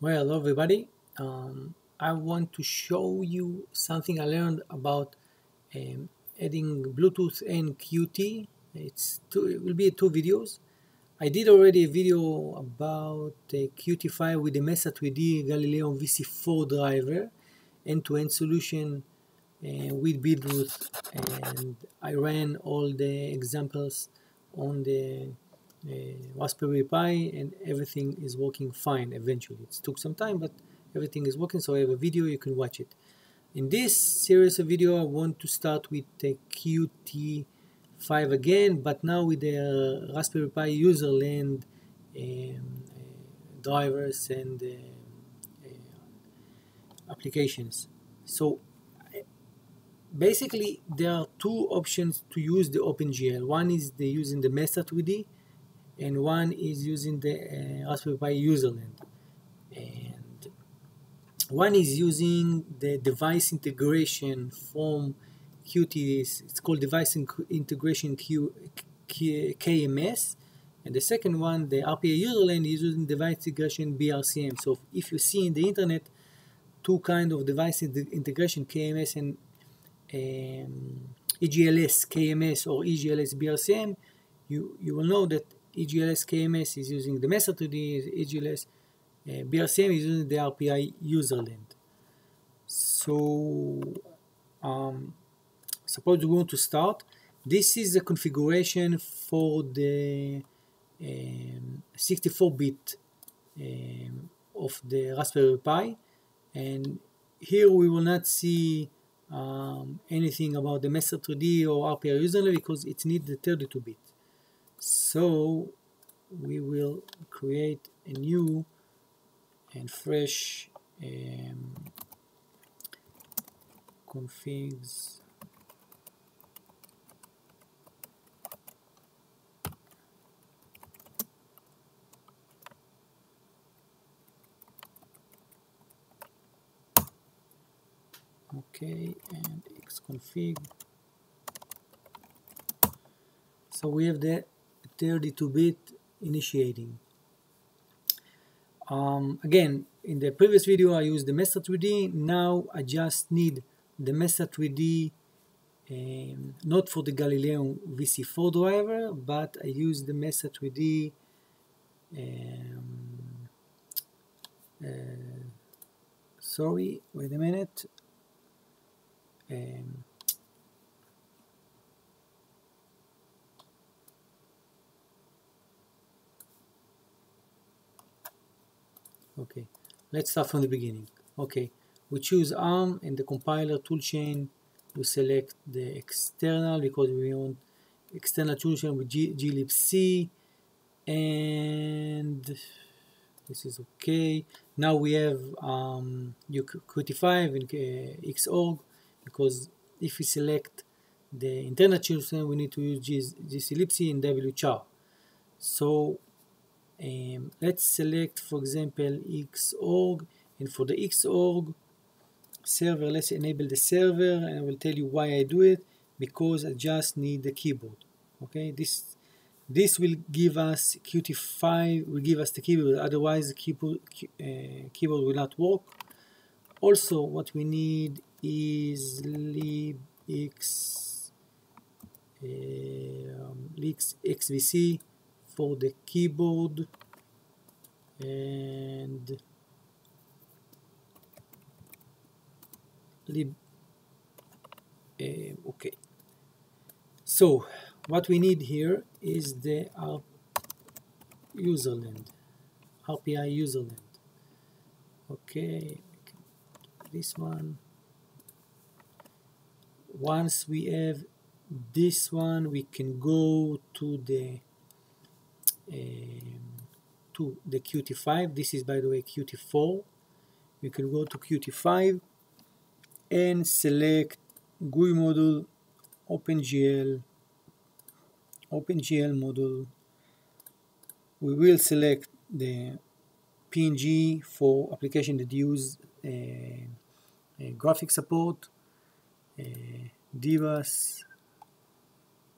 Well, hello everybody. Um, I want to show you something I learned about um, adding Bluetooth and Qt. It's two, it will be two videos. I did already a video about uh, Qt5 with the Mesa 3D Galileo VC4 driver, end-to-end solution uh, with Bluetooth and I ran all the examples on the Raspberry Pi and everything is working fine eventually. It took some time, but everything is working, so I have a video, you can watch it. In this series of video, I want to start with the Qt5 again, but now with the Raspberry Pi userland um, drivers and uh, uh, applications. So basically there are two options to use the OpenGL. One is the using the Mesa 3D and one is using the uh, Raspberry Pi userland. And one is using the device integration from QTS it's called device integration Q, Q, KMS. And the second one, the RPI userland, is using device integration BRCM. So if you see in the internet two kind of device integration, KMS and um, EGLFS KMS or EGLFS BRCM, you, you will know that EGLFS KMS is using the Mesa 2D, EGLFS uh, BRCM is using the RPI userland. So, um, suppose we want to start. This is the configuration for the 64-bit um, um, of the Raspberry Pi, and here we will not see um, anything about the Mesa 3D or RPI userland because it needs the 32-bit. So we will create a new and fresh um, configs. Okay and xconfig so we have the 32-bit initiating. Um, again, in the previous video I used the Mesa 3D, now I just need the Mesa 3D um, not for the Galileo VC4 driver, but I use the Mesa 3D um, uh, sorry, wait a minute. Um, okay. Let's start from the beginning. Okay. We choose ARM in the compiler toolchain. We select the external because we want external toolchain with G glibc and this is okay. Now we have um, Qt5 and uh, Xorg because if we select the internal toolchain we need to use glibc and wchar so um, let's select for example xorg and for the xorg server let's enable the server and I will tell you why I do it because I just need the keyboard okay? This this will give us Qt5 will give us the keyboard otherwise the keyboard, uh, keyboard will not work. Also what we need is libx um, xvc for the keyboard and lib uh, okay. So what we need here is the uh, userland RPI userland. Okay this one. Once we have this one we can go to the to the Qt5 this is by the way Qt4 you can go to Qt5 and select GUI module OpenGL OpenGL module. We will select the PNG for application that use uh, uh, graphic support uh, DBus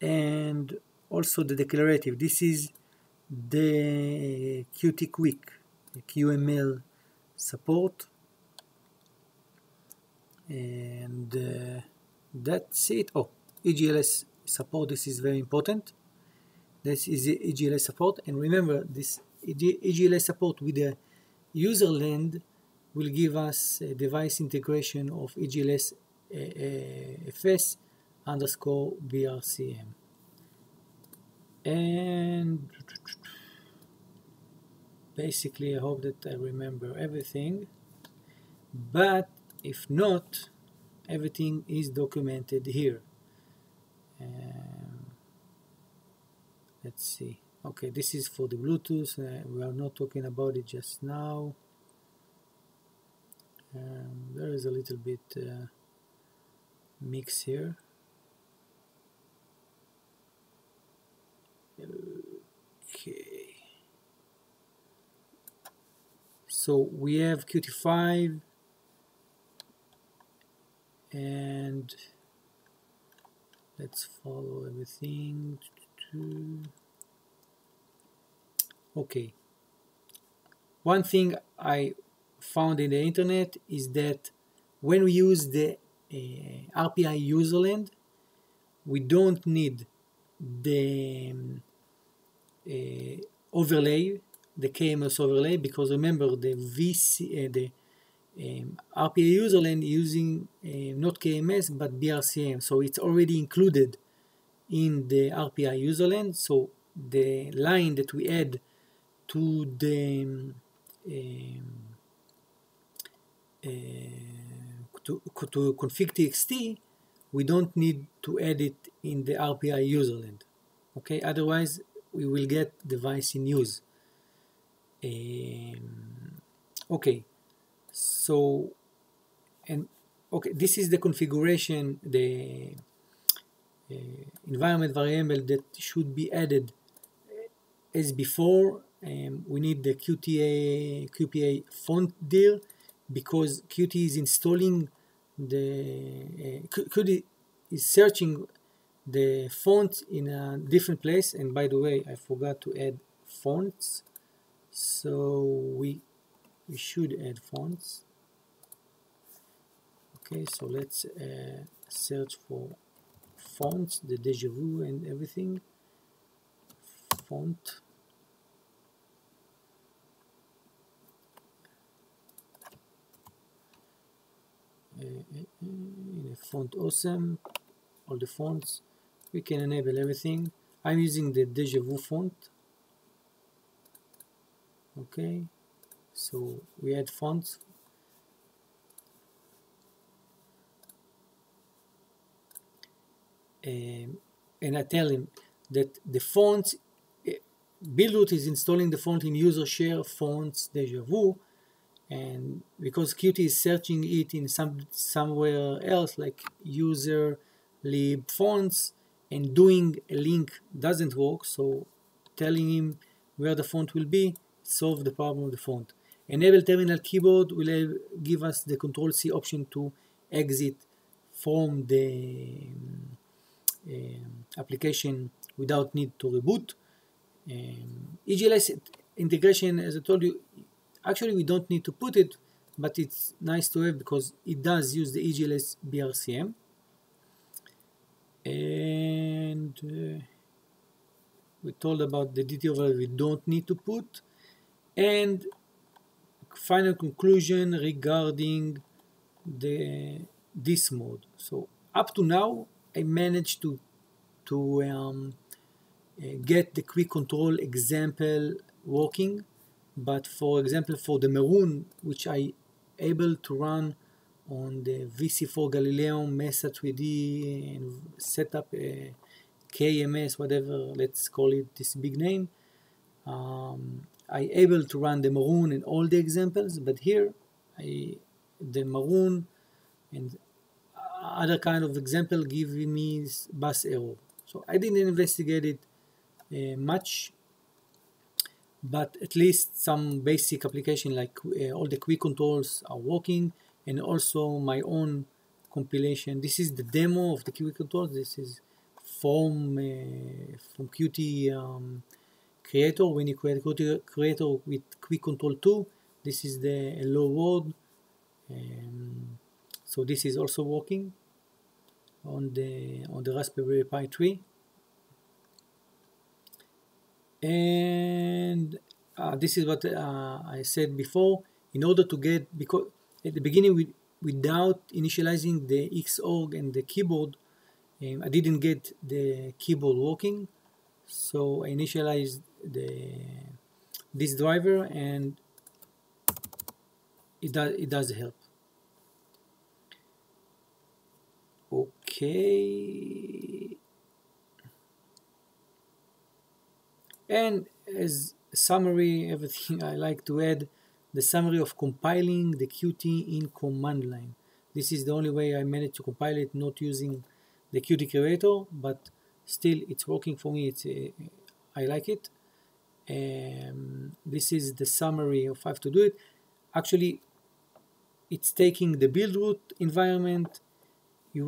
and also the declarative. This is the Qt Quick QML support. And uh, that's it. Oh EGLFS support this is very important. This is the EGLFS support. And remember this EGLFS support with the userland will give us a device integration of EGLS uh, uh, FS underscore BRCM and basically I hope that I remember everything. But if not everything is documented here. Um, let's see. Okay this is for the Bluetooth. Uh, we are not talking about it just now. Um, there is a little bit uh, mix here so we have Qt5 and let's follow everything. Okay. One thing I found in the internet is that when we use the uh, RPI userland we don't need the um, uh, overlay the KMS overlay because remember the VC uh, the um, RPI userland using uh, not KMS but BRCM so it's already included in the RPI userland so the line that we add to the um, uh, to, to config txt we don't need to add it in the RPI userland okay? Otherwise we will get device in use um, okay so and okay this is the configuration the uh, environment variable that should be added as before. Um, we need the QTA QPA font deal because Qt is installing the uh, Qt is searching the font in a different place. And by the way I forgot to add fonts so we we should add fonts okay so let's uh, search for fonts the deja vu and everything. Font. Uh, in a font awesome all the fonts. We can enable everything. I'm using the deja vu font okay so we add fonts. Um, and I tell him that the fonts eh, Buildroot is installing the font in user share fonts deja vu and because Qt is searching it in some somewhere else like user lib fonts and doing a link doesn't work so telling him where the font will be solve the problem of the font Enable terminal keyboard will give us the control C option to exit from the um, application without need to reboot. Um, EGLFS integration, as I told you, actually we don't need to put it, but it's nice to have because it does use the EGLFS BRCM. And uh, we told about the DT overlay we don't need to put. And final conclusion regarding the this mode. So up to now, I managed to to um, uh, get the quick control example working, but for example for the maroon, which I able to run on the VC4 Galileo Mesa 3D and set up a KMS, whatever, let's call it this big name. Um, I able to run the maroon in all the examples, but here I, the maroon and other kind of example give me bus error. So I didn't investigate it uh, much, but at least some basic application like uh, all the quick controls are working and also my own compilation. This is the demo of the quick controls. This is from uh, from Qt um, creator when you create creator with quick control 2 this is the low word um, so this is also working on the on the Raspberry Pi 3 and uh, this is what uh, I said before in order to get because at the beginning we, without initializing the Xorg and the keyboard um, I didn't get the keyboard working so I initialized the this driver and it does it does help. Okay. And as summary everything I like to add the summary of compiling the Qt in command line. This is the only way I managed to compile it not using the Qt creator but still it's working for me. It's uh, I like it um, this is the summary of how to do it. Actually it's taking the build root environment. You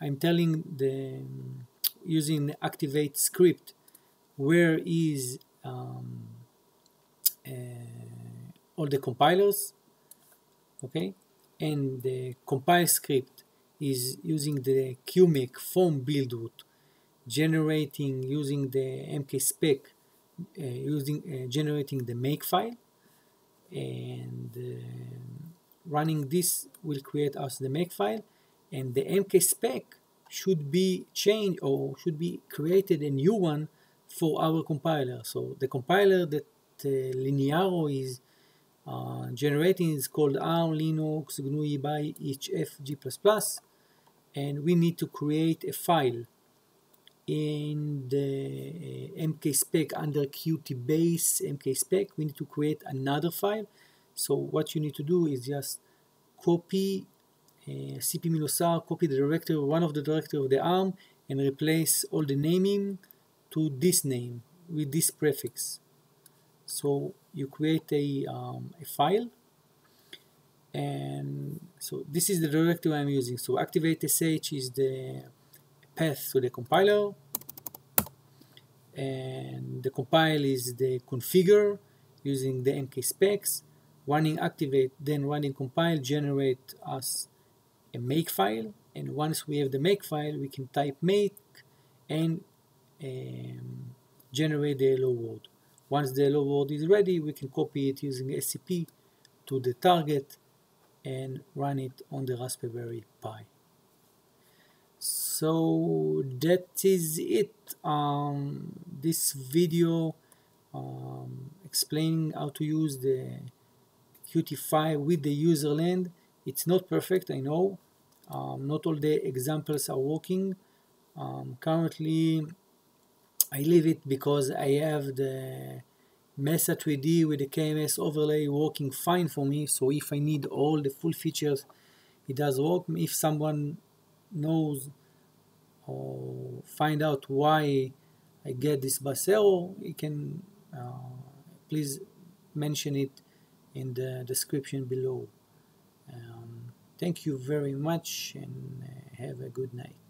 uh, I'm telling the um, using the activate script where is um, uh, all the compilers okay? And the compile script is using the QMake from build root generating using the mkspec using uh, generating the make file. And uh, running this will create us the make file. And the mk spec should be changed or should be created a new one for our compiler. So the compiler that uh, Linaro is uh, generating is called ARM Linux gnueabihf G++ and we need to create a file in the uh, mkspec under qt base mkspec we need to create another file. So what you need to do is just copy uh, cp-r copy the directory one of the directory of the arm and replace all the naming to this name with this prefix. So you create a, um, a file and so this is the directory I'm using. So activate sh is the path to the compiler and the compile is the configure using the mk specs. Running activate then running compile generate us a make file. And once we have the make file we can type make and um, generate the hello world. Once the hello world is ready we can copy it using scp to the target and run it on the Raspberry Pi. So that is it. Um, this video um, explaining how to use the Qt5 with the userland. It's not perfect, I know. Um, not all the examples are working. Um, currently, I leave it because I have the Mesa 3D with the KMS overlay working fine for me. So if I need all the full features, it does work. If someone knows or find out why I get this bus error, you can uh, please mention it in the description below. Um, thank you very much and uh, have a good night.